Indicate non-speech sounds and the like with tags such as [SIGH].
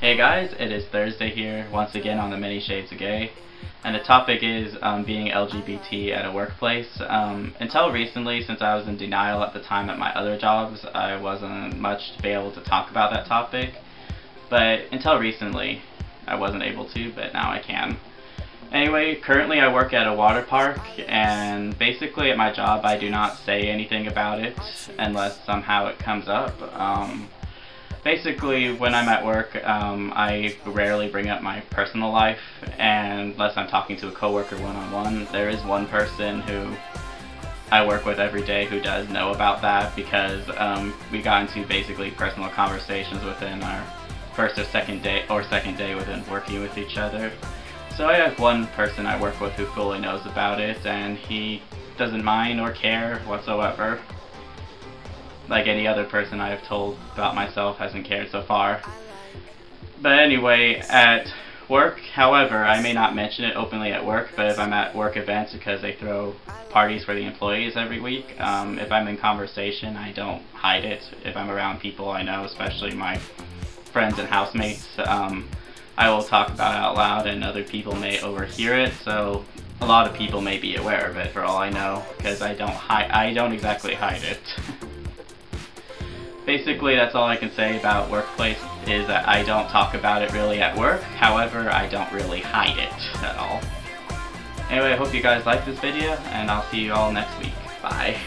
Hey guys, it is Thursday here, once again on the Many Shades of Gay, and the topic is um, being LGBT at a workplace. Um, until recently, since I was in denial at the time at my other jobs, I wasn't much to be able to talk about that topic, but until recently, I wasn't able to, but now I can. Anyway, currently I work at a water park, and basically at my job I do not say anything about it unless somehow it comes up. Um, basically, when I'm at work, um, I rarely bring up my personal life, and unless I'm talking to a coworker one-on-one, there is one person who I work with every day who does know about that because um, we got into basically personal conversations within our first or second day or second day within working with each other. So I have one person I work with who fully knows about it, and he doesn't mind or care whatsoever like any other person I have told about myself hasn't cared so far. But anyway, at work, however, I may not mention it openly at work, but if I'm at work events because they throw parties for the employees every week, um, if I'm in conversation, I don't hide it. If I'm around people I know, especially my friends and housemates, um, I will talk about it out loud and other people may overhear it, so a lot of people may be aware of it for all I know, because I don't hide, I don't exactly hide it. [LAUGHS] basically that's all I can say about workplace is that I don't talk about it really at work, however I don't really hide it at all. Anyway, I hope you guys liked this video, and I'll see you all next week. Bye.